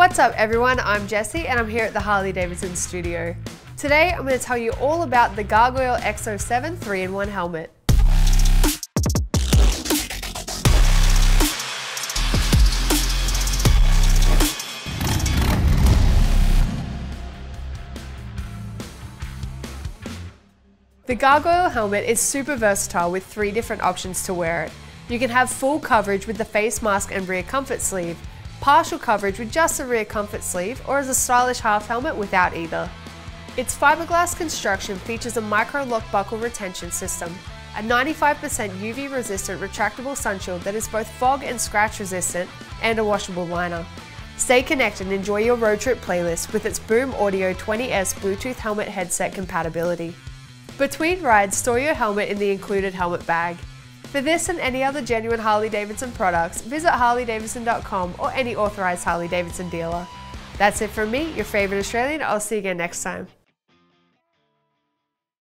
What's up everyone, I'm Jessie and I'm here at the Harley Davidson studio. Today I'm going to tell you all about the Gargoyle X07 3-in-1 helmet. The Gargoyle helmet is super versatile with three different options to wear it. You can have full coverage with the face mask and rear comfort sleeve, partial coverage with just the rear comfort sleeve, or as a stylish half helmet without either. Its fiberglass construction features a micro lock buckle retention system, a 95% UV resistant retractable sunshield that is both fog and scratch resistant, and a washable liner. Stay connected and enjoy your road trip playlist with its Boom Audio 20S Bluetooth helmet headset compatibility. Between rides, store your helmet in the included helmet bag. For this and any other genuine Harley-Davidson products, visit harleydavidson.com or any authorised Harley-Davidson dealer. That's it from me, your favourite Australian. I'll see you again next time.